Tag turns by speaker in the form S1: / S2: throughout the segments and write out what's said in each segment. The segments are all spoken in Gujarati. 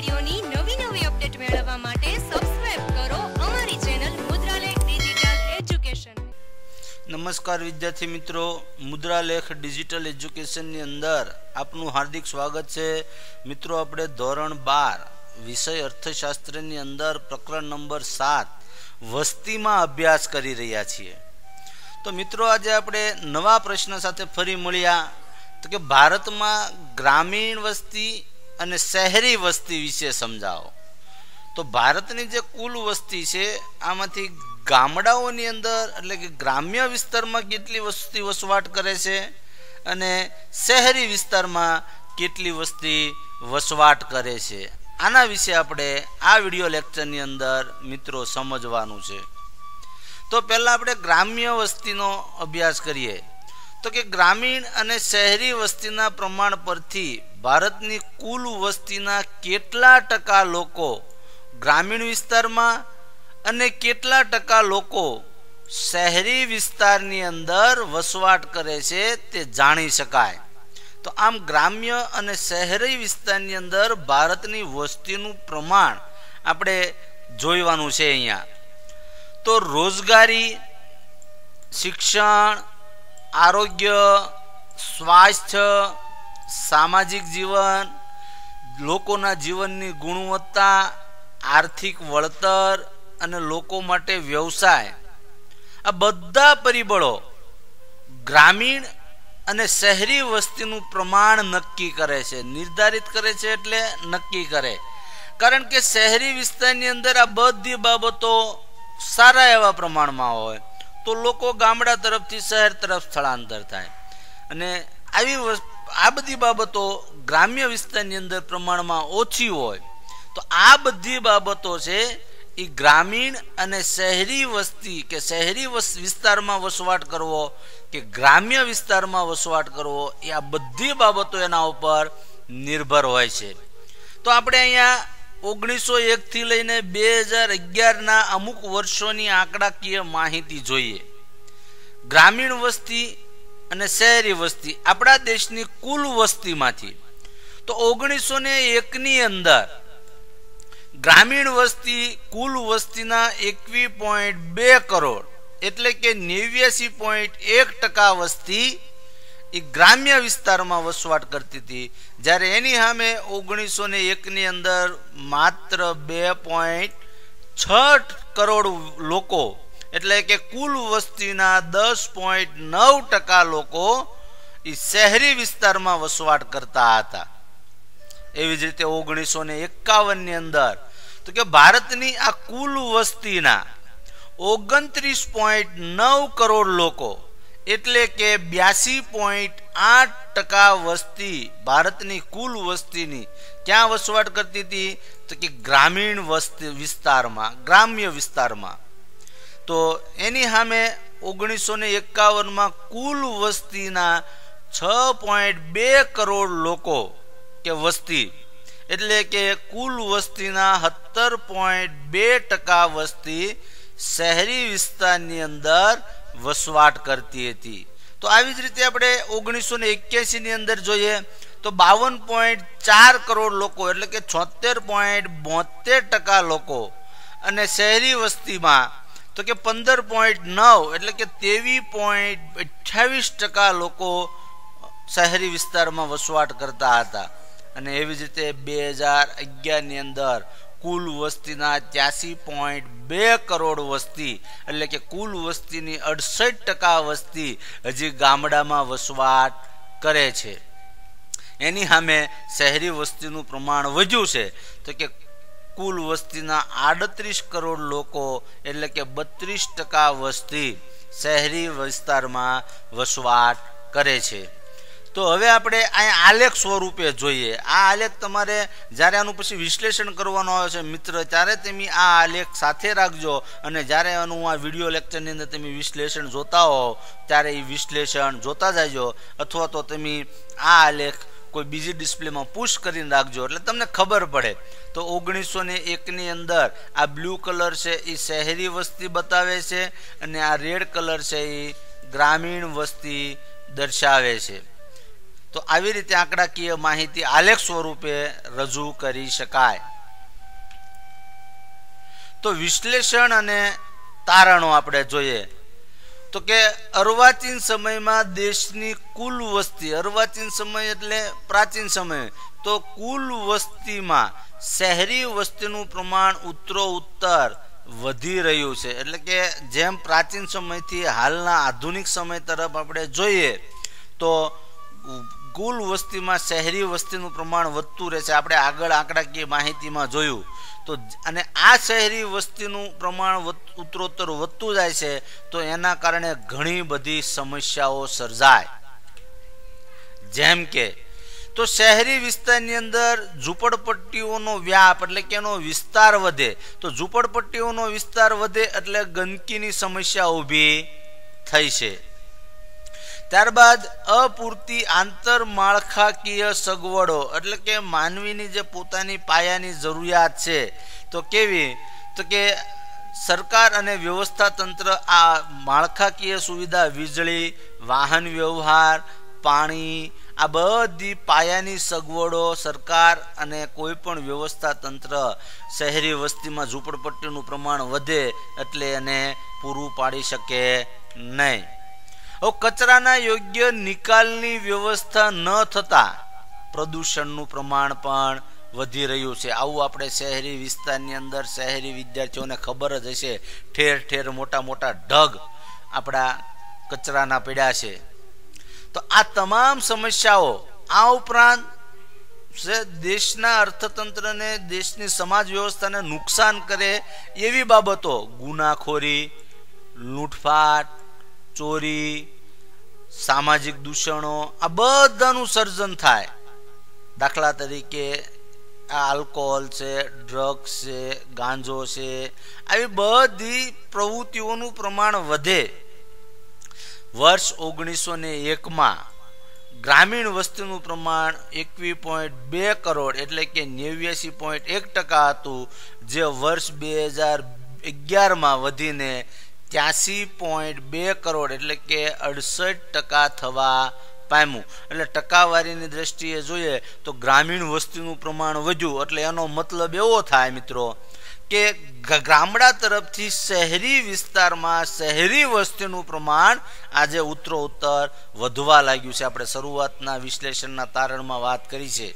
S1: વિડીયોની નવી નવી અપડેટ મેળવવા માટે સબસ્ક્રાઇબ કરો અમારી ચેનલ મુદ્રાલેખ ડિજિટલ એજ્યુકેશન
S2: નમસ્કાર વિદ્યાર્થી મિત્રો, મુદ્રાલેખ ડિજિટલ એજ્યુકેશનની અંદર આપનું હાર્દિક સ્વાગત છે. મિત્રો, આપણે ધોરણ બાર વિષય અર્થશાસ્ત્રની અંદર પ્રકરણ નંબર સાત વસ્તીમાં અભ્યાસ કરી રહ્યા છીએ. તો મિત્રો, આજે આપણે નવા પ્રશ્ન સાથે ફરી મળ્યા. તો કે ભારતમાં ગ્રામીણ વસ્તી અને શહેરી વસ્તી વિશે સમજાવો. તો ભારતની જે કુલ વસ્તી છે, આમાંથી ગામડાઓની અંદર એટલે કે ગ્રામ્ય વિસ્તારમાં કેટલી વસ્તી વસવાટ કરે છે અને શહેરી વિસ્તારમાં કેટલી વસ્તી વસવાટ કરે છે. આના વિશે આપણે આ વીડિયો લેક્ચરની અંદર મિત્રો સમજવાનું છે. તો પહેલાં આપણે ગ્રામ્ય વસ્તીનો અભ્યાસ કરીએ. તો કે ગ્રામીણ અને શહેરી વસ્તીના પ્રમાણ પરથી ભારતની કુલ વસ્તીના કેટલા ટકા લોકો ગ્રામીણ વિસ્તારમાં અને કેટલા ટકા લોકો શહેરી વિસ્તારની અંદર વસવાટ કરે છે તે જાણી શકાય. તો આમ ગ્રામ્ય અને શહેરી વિસ્તારની અંદર ભારતની વસ્તીનું પ્રમાણ આપણે જોઈવાનું છે અહીંયા. તો રોજગારી, શિક્ષણ આરોગ્ય, સ્વાસ્થ્ય, સામાજિક જીવન, લોકોના જીવનની ગુણવત્તા, આર્થિક વળતર અને લોકો માટે વ્યવસાય. આ બધા પરિબળો ગ્રામીણ અને શહેરી વસ્તીનું પ્રમાણ નક્કી કરે છે, નિર્ધારિત કરે છે એટલે નક્કી કરે. કારણ કે શહેરી વિસ્તારની અંદર આ બધી બાબતો સારા એવા પ્રમાણમાં હોય. તો લોકો ગામડા તરફથી શહેર તરફ સ્થળાંતર થાય. અને આવી આ બધી બાબતો ગ્રામ્ય વિસ્તારની અંદર પ્રમાણમાં ઓછી હોય, તો આ બધી બાબતો છે એ ગ્રામીણ અને શહેરી વસ્તી કે શહેરી વિસ્તારમાં વસવાટ કરવો કે ગ્રામ્ય વિસ્તારમાં વસવાટ કરવો, એ આ બધી બાબતો એના ઉપર નિર્ભર હોય છે. તો આપણે અહીંયા ઓગણીસો એકથી લઈને બે હજાર અગિયારના અમુક વર્ષોની આંકડાકીય માહિતી જોઈએ. ગ્રામીણ વસ્તી અને શહેરી વસ્તી આપણા દેશની કુલ વસ્તીમાંથી તો ઓગણીસો ને એકની અંદર ગ્રામીણ વસ્તી કુલ વસ્તીના એકવી પોઈન્ટ બે કરોડ એટલે કે નેવ્યાસી પોઈન્ટ એક ટકા વસ્તી એ ગ્રામ્ય વિસ્તારમાં વસવાટ કરતી હતી. જ્યારે એની સામે ઓગણીસો ને એકની અંદર માત્ર બે પોઈન્ટ છ કરોડ લોકો, એટલે કે કુલ વસ્તીના દસ પોઈન્ટ નવ ટકા લોકો એ શહેરી વિસ્તારમાં વસવાટ કરતા હતા. એવી જ રીતે ઓગણીસો ને એકાવનની અંદર. તો કે ભારતની આ કુલ વસ્તીના ઓગણત્રીસ પોઈન્ટ નવ કરોડ લોકો એટલે કે બ્યાસી પોઈન્ટ આઠ ટકા વસ્તી ભારતની કુલ વસ્તીની ક્યાં વસવાટ કરતી હતી? તો કે ગ્રામીણ વસ્તી વિસ્તારમાં, ગ્રામ્ય વિસ્તારમાં. તો એની સામે ઓગણીસો ને એકાવનમાં કુલ વસ્તીના છ પોઈન્ટ બે કરોડ લોકો કે વસ્તી, એટલે કે કુલ વસ્તીના સત્તર પોઈન્ટ બે ટકા વસ્તી શહેરી વિસ્તારની અંદર વસવાટ કરતી હતી. તો આવી જ રીતે આપણે ઓગણીસો ને એક્યાસીની અંદર જોઈએ તો બાવન પોઈન્ટ ચાર કરોડ લોકો, એટલે કે છોતેર પોઈન્ટ બોતેર ટકા લોકો અને શહેરી વસ્તીમાં તો કે પંદર પોઈન્ટ નવ, એટલે કે તેવીસ પોઈન્ટ અઠ્યાવીસ ટકા લોકો શહેરી વિસ્તારમાં વસવાટ કરતા હતા. અને એવી જ રીતે બે હજાર અગિયારની અંદર કુલ વસ્તીના ત્યાસી પોઈન્ટ બે કરોડ વસ્તી, એટલે કે કુલ વસ્તીની અડસઠ ટકા વસ્તી હજી ગામડામાં વસવાટ કરે છે. એની સામે શહેરી વસ્તીનું પ્રમાણ વધ્યું છે. તો કે કુલ વસ્તીના આડત્રીસ કરોડ લોકો, એટલે કે બત્રીસ ટકા વસ્તી શહેરી વિસ્તારમાં વસવાટ કરે છે. તો હવે આપણે અહીંયા આલેખ સ્વરૂપે જોઈએ. આ આલેખ તમારે જ્યારે આનું પછી વિશ્લેષણ કરવાનો આવે છે મિત્ર, ત્યારે તમે આ આલેખ સાથે રાખજો. અને જ્યારે આનું આ વીડિયો લેક્ચરની અંદર તમે વિશ્લેષણ જોતા હો ત્યારે એ વિશ્લેષણ જોતા જાયજો અથવા તો તમે આ આલેખ કોઈ બીજી ડિસ્પ્લેમાં પુશ કરીને રાખજો. એટલે તમને ખબર પડે. તો ઓગણીસો ને એકની અંદર આ બ્લુ કલર છે એ શહેરી વસ્તી બતાવે છે અને આ રેડ કલર છે એ ગ્રામીણ વસ્તી દર્શાવે છે. તો આવી રીતે આંકડાકીય માહિતી આલેખ સ્વરૂપે રજૂ કરી શકાય. તો વિશ્લેષણ અને તારણો આપણે જોઈએ. તો કે અર્વાચીન સમયમાં દેશની કુલ વસ્તી, અર્વાચીન સમય એટલે પ્રાચીન સમય, તો કુલ વસ્તીમાં શહેરી વસ્તીનું પ્રમાણ ઉત્તરો ઉત્તર વધી રહ્યું છે. એટલે કે જેમ પ્રાચીન સમયથી હાલના આધુનિક સમય તરફ આપણે જોઈએ, તો કુલ વસ્તીમાં, શહેરી વસ્તીનું પ્રમાણ વધતું રહે છે. આપણે આગળ આંકડાકીય માહિતીમાં જોયું. તો અને આ શહેરી વસ્તીનું પ્રમાણ ઉત્તરોત્તર વધતું જાય છે, તો એના કારણે ઘણી બધી સમસ્યાઓ સર્જાય. જેમ કે, તો શહેરી વિસ્તારની અંદર ઝૂંપડપટ્ટીઓનો વ્યાપ એટલે કે એનો વિસ્તાર વધે. તો ઝૂંપડપટ્ટીઓનો વિસ્તાર વધે એટલે ગંદકીની સમસ્યા ઊભી થઈ છે. ત્યારબાદ અપૂરતી આંતરમાળખાકીય સગવડો, એટલે કે માનવીની જે પોતાની પાયાની જરૂરિયાત છે, તો કેવી? તો કે સરકાર અને વ્યવસ્થા તંત્ર આ માળખાકીય સુવિધા વીજળી, વાહન વ્યવહાર, પાણી, આ બધી પાયાની સગવડો સરકાર અને કોઈ પણ વ્યવસ્થા તંત્ર શહેરી વસ્તીમાં ઝૂંપડપટ્ટીનું પ્રમાણ વધે એટલે એને પૂરું પાડી શકે નહીં. હવે કચરાના યોગ્ય નિકાલની વ્યવસ્થા ન થતા પ્રદૂષણનું પ્રમાણ પણ વધી રહ્યું છે. આવું આપણે શહેરી વિસ્તારની અંદર શહેરી વિદ્યાર્થીઓને ખબર જ હશે. ઠેર ઠેર મોટા મોટા ઢગ આપણા કચરાના પડ્યા છે. તો આ તમામ સમસ્યાઓ આ ઉપરાંત દેશના અર્થતંત્રને, દેશની સમાજ વ્યવસ્થાને નુકસાન કરે એવી બાબતો, ગુનાખોરી, લૂંટફાટ ચોરી, સામાજિક દૂષણો, આ બધાનું સર્જન થાય. દાખલા તરીકે આ આલ્કોહોલ છે, ડ્રગ્સ છે, ગાંજો છે, આવી બધી પ્રવૃત્તિઓનું પ્રમાણ વધે. વર્ષ ઓગણીસો ને એકમાં ગ્રામીણ વસ્તીનું પ્રમાણ એકવીસ પોઈન્ટ બે કરોડ એટલે કે નેવ્યાસી પોઈન્ટ એક ટકા હતું, જે વર્ષ બે હજાર અગિયારમાં વધીને ત્યાસી પોઈન્ટ બે કરોડ એટલે કે અડસઠ ટકા થવા પામ્યું. એટલે ટકાવારીની દ્રષ્ટિએ જોઈએ તો ગ્રામીણ વસ્તીનું પ્રમાણ વધ્યું. એટલે એનો મતલબ એવો થાય મિત્રો કે ગામડા તરફથી શહેરી વિસ્તારમાં શહેરી વસ્તીનું પ્રમાણ આજે ઉત્તરો ઉત્તર વધવા લાગ્યું છે. આપણે શરૂઆતના વિશ્લેષણના તારણમાં વાત કરી છે.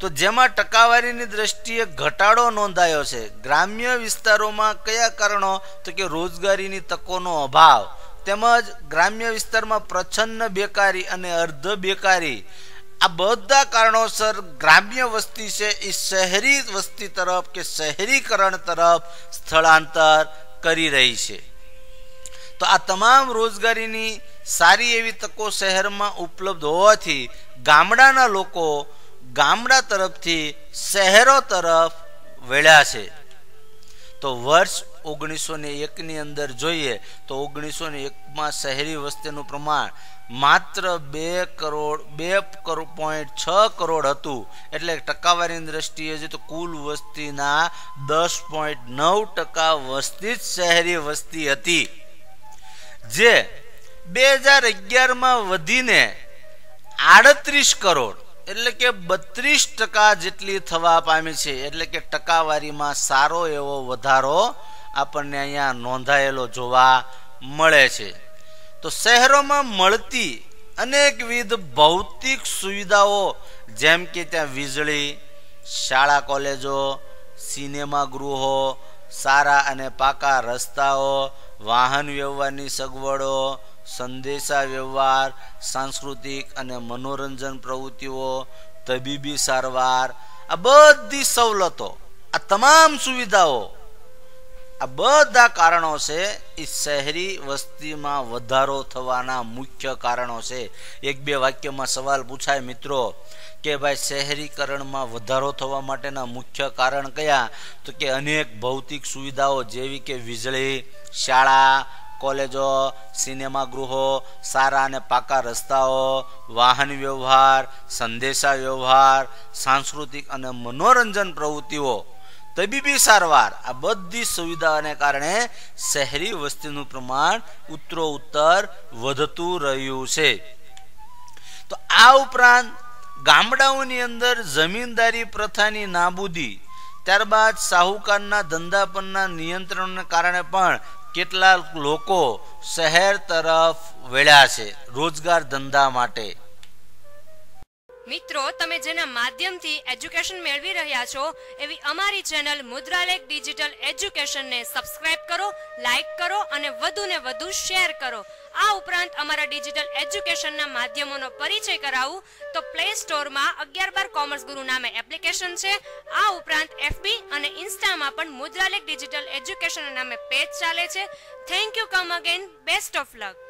S2: તો જેમાં ટકાવારીની દ્રષ્ટિએ ઘટાડો નોંધાયો છે. ગ્રામ્ય વિસ્તારોમાં કયા કારણો? તો કે રોજગારીની તકોનો અભાવ. તેમજ ગ્રામ્ય વિસ્તારમાં પ્રછન્ન બેકારી અને અર્ધ બેકારી. આ બધા કારણોસર ગ્રામ્ય વસ્તી છે એ શહેરી વસ્તી તરફ કે શહેરીકરણ તરફ સ્થળાંતર કરી રહી છે. તો આ તમામ રોજગારીની સારી એવી તકો શહેરમાં ઉપલબ્ધ હોવાથી ગામડાના લોકો ગામડા તરફથી શહેરો તરફ વળ્યા છે. તો વર્ષ ઓગણીસો ને એકની અંદર જોઈએ તો ઓગણીસો ને એકમાં શહેરી વસ્તીનું પ્રમાણ માત્ર બે કરોડ બે કરોડ પોઈન્ટ છ કરોડ હતું. એટલે ટકાવારીની દ્રષ્ટિએ જે તો કુલ વસ્તીના દસ પોઈન્ટ નવ ટકા વસ્તી જ શહેરી વસ્તી હતી. જે બે હજાર અગિયારમાં વધીને આડત્રીસ કરોડ એટલે કે બત્રીસ ટકા જેટલી થવા પામી છે, એટલે કે ટકાવારીમાં સારો એવો વધારો આપણને અહીંયા નોંધાયેલો જોવા મળે છે. તો શહેરોમાં મળતી અનેકવિધ ભૌતિક સુવિધાઓ, જેમ કે ત્યાં વીજળી, શાળા કોલેજો, સિનેમા ગૃહો, સારા અને પાકા રસ્તાઓ, વાહન વ્યવહારની સગવડો સંદેશા, વ્યવહાર, સાંસ્કૃતિક અને મનોરંજન પ્રવૃત્તિઓ, તબીબી સારવાર, આ બધી સવલતો, આ તમામ સુવિધાઓ, આ બધા કારણો છે એ શહેરી વસ્તીમાં વધારો થવાના મુખ્ય કારણો છે. એક બે વાક્યમાં સવાલ પૂછાય મિત્રો કે ભાઈ શહેરીકરણમાં વધારો થવા માટેના મુખ્ય કારણ કયા? તો કે અનેક ભૌતિક સુવિધાઓ જેવી કે વીજળી, શાળા કોલેજો, સિનેમા ગૃહો, સારા અને પાકા રસ્તાઓ, વાહન વ્યવહાર, સંદેશા વ્યવહાર, સાંસ્કૃતિક અને મનોરંજન પ્રવૃત્તિઓ, તબીબી સારવાર, આ બધી સુવિધાઓને કારણે શહેરી વસ્તીનું પ્રમાણ ઉત્તરો ઉત્તર વધતું રહ્યું છે. તો આ ઉપરાંત ગામડાઓની અંદર જમીનદારી પ્રથાની નાબૂદી, ત્યારબાદ સાહુકારના ધંધા પરના નિયંત્રણને કારણે પણ કેટલાક લોકો શહેર તરફ વેળ્યા છે રોજગાર ધંધા માટે?
S1: મિત્રો, તમે જેના માધ્યમથી એજ્યુકેશન મેળવી રહ્યા છો, એવી અમારી ચેનલ મુદ્રાલેખ ડિજિટલ એજ્યુકેશનને સબસ્ક્રાઇબ કરો લાઇક કરો અને વધુ ને વધુ શેર કરો. આ ઉપરાંત અમારા ડિજિટલ એજ્યુકેશનના માધ્યમોનો પરિચય કરાવું. તો પ્લે સ્ટોરમાં અગિયાર બાર કોમર્સ ગુરુ નામે એપ્લિકેશન છે. આ ઉપરાંત એફબી અને ઇન્સ્ટામાં પણ મુદ્રાલેખ ડિજિટલ એજ્યુકેશન નામે પેજ ચાલે છે. Thank you come again best of luck